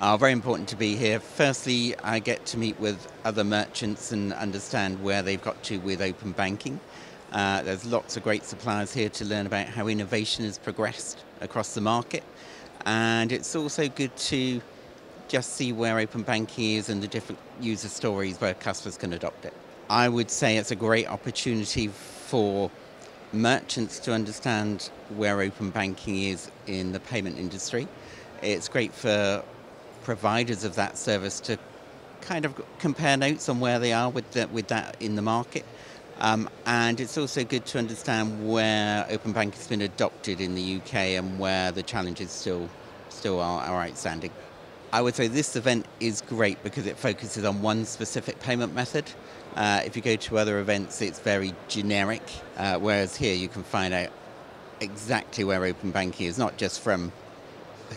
are very important to be here. Firstly, I get to meet with other merchants and understand where they've got to with open banking. Uh, there's lots of great suppliers here to learn about how innovation has progressed across the market. And it's also good to just see where open banking is and the different user stories where customers can adopt it. I would say it's a great opportunity for merchants to understand where open banking is in the payment industry. It's great for providers of that service to kind of compare notes on where they are with, the, with that in the market. Um, and it's also good to understand where open banking has been adopted in the UK and where the challenges still, still are, are outstanding. I would say this event is great because it focuses on one specific payment method. Uh, if you go to other events, it's very generic, uh, whereas here you can find out exactly where open banking is, not just from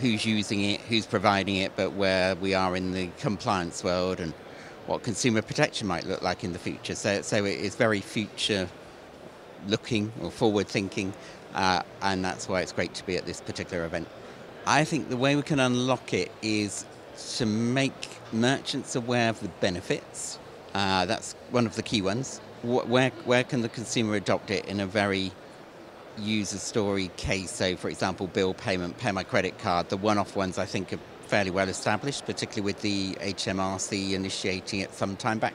who's using it, who's providing it, but where we are in the compliance world and what consumer protection might look like in the future. So, so it is very future looking or forward thinking, uh, and that's why it's great to be at this particular event. I think the way we can unlock it is to make merchants aware of the benefits. Uh, that's one of the key ones. Where, where can the consumer adopt it in a very user story case? So, for example, bill payment, pay my credit card, the one off ones I think are fairly well established, particularly with the HMRC initiating it some time back.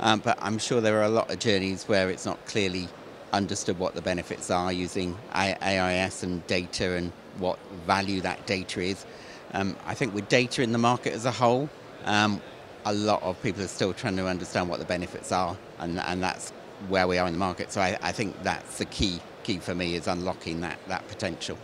Um, but I'm sure there are a lot of journeys where it's not clearly understood what the benefits are using AIS and data and what value that data is. Um, I think with data in the market as a whole, um, a lot of people are still trying to understand what the benefits are, and, and that's where we are in the market. So I, I think that's the key key for me is unlocking that, that potential.